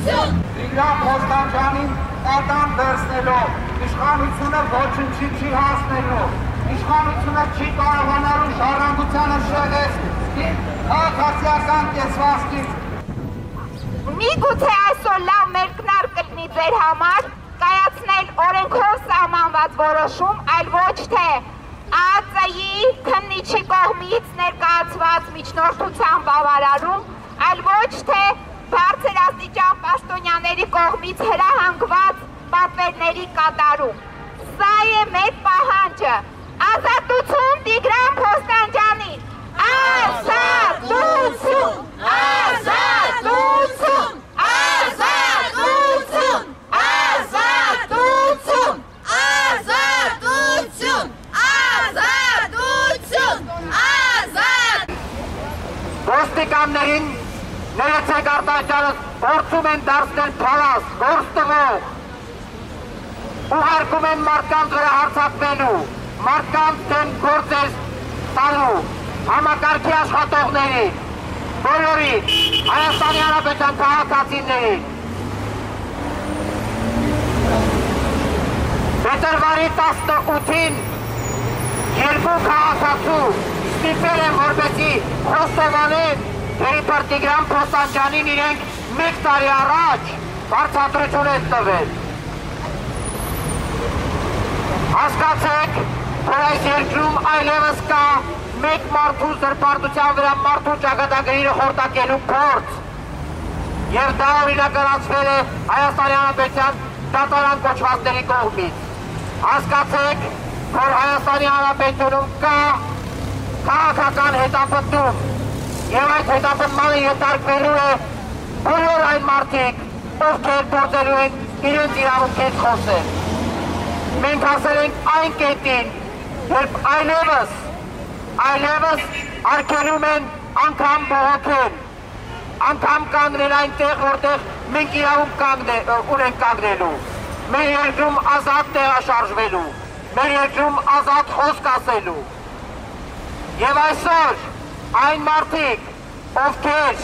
Տիգրան Խոստանջանին պատան վերցնելով, իշխանությունը ոչնչի չի հասնելու, իշխանությունը չի կարողանալու ժառանգությանը շեղեցնել, քաղաքացիական կեսվածքից Միգուցե այսօր լավ մերկնար կլինի ձեր համար կայացնել օրենքով սահմանված որոշում, այլ ոչ թե ԱԱԾ-ի քննիչի կողմից ներկայացված միջնորդության բավարարում, այլ ոչ թե բարձր աստիճան պաշտոնյաների կողմից հրահանգված պատվերների կատարում։ Սա է մեր պահանջը։ Ազատություն Տիգրան Փոստանջանին։ Ազատություն! Ազատություն! Ազատություն! Ազատություն! Ազատություն! Ազատություն! Ազատ! Ոստիկաններին ներեցեք արտաճարը գործում են դարձնել փալաս, գործտվող, ուղարկում են մարդկանց վրա հարցակվելու, մարդկանց դեմ գործեր տալու, համակարգի աշխատողների, բոլորի, Հայաստանի Հանրապետության քաղաքացիների, Փետրվարի 18-ին երկու քաղաքացու ստիպել են որպեսի խոստովանեն Հերիպար Տիգրան Փոսանջանին իրենք մեկ տարի առաջ բարձատրություն են տվել։ Հասկացեք, որ այս երկրում այլևս կա մեկ մարդու զրպարտության վրա մարդու ճակատագրիրը խորտակելու փորձ։ Եվ դա օրինականացվել է Հայաստանի Հանրապետության դատարան կոչվածների կողմից։ Հասկացեք, որ Հայաստանի Հանրապետությունում կա քաղաքական հետապնդում եւ այդ հետապնդմանը յետարկվելու է բոլոր այն մարդիկ, ովքեր փորձելու են իրենց իրավունքից խոսել։ Մենք հասել ենք այն կետին, երբ այլևս այլևս արկելում են անգամ բողոքեն, անգամ կանգնել այնտեղ, որտեղ մենք իրավունք ունենք կանգնելու, մեր երկրում ազատ տեղաշարժվելու, մեր երկրում ազատ խոսք ասելու։ Եվ այսօր այն մարդիկ, ովքեր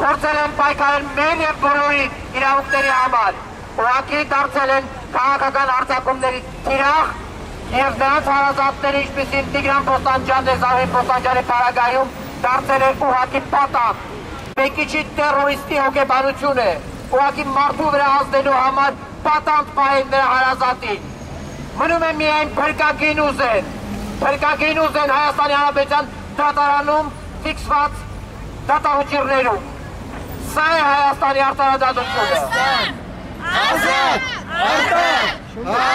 փորձել են պայքարել մեր եւ բոլորի իրավունքների համար, ուղղակի դարձել են քաղաքական արձակումների թիրախ եւ նրանց հարազատները ինչպեսին Տիգրան Պոստանջան դե Զավեն Պոստանջանի պարագայում դարձել է ուղակի պատակ։ Մեկիչի terroristի հոգեբանություն է, ուղակի մարդու վրա ազդելու համար պատանդ պահել նրա հարազատին։ Մնում է միայն փրկագին ուզեն, փրկագին ուզեն Հայաստանի Հանրապետության դատարանում ֆիքսված դատավճիռներում։ Սա է Հայաստանի արտարադատությունը։ Ազատ! Ազատ! Արտակ!